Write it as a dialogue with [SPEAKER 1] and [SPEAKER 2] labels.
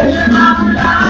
[SPEAKER 1] Tunakuabudu